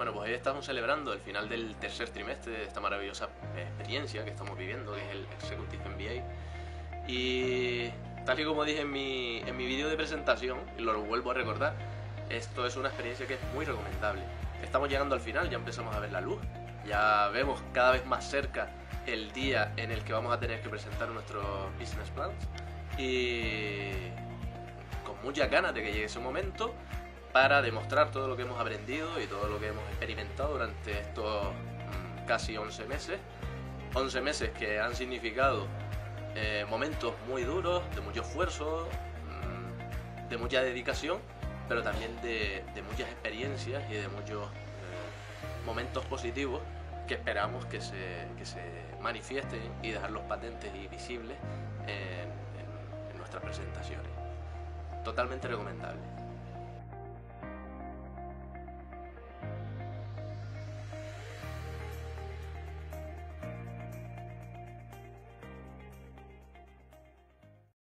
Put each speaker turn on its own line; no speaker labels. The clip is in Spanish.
Bueno, pues hoy estamos celebrando el final del tercer trimestre de esta maravillosa experiencia que estamos viviendo, que es el Executive MBA. Y tal y como dije en mi, en mi vídeo de presentación, y lo vuelvo a recordar, esto es una experiencia que es muy recomendable. Estamos llegando al final, ya empezamos a ver la luz, ya vemos cada vez más cerca el día en el que vamos a tener que presentar nuestros business plans y con muchas ganas de que llegue ese momento para demostrar todo lo que hemos aprendido y todo lo que hemos experimentado durante estos mm, casi 11 meses. 11 meses que han significado eh, momentos muy duros, de mucho esfuerzo, mm, de mucha dedicación, pero también de, muchas experiencias y de muchos eh, momentos positivos que esperamos que se, que se manifiesten y dejarlos patentes y visibles en nuestras presentaciones. Totalmente recomendable.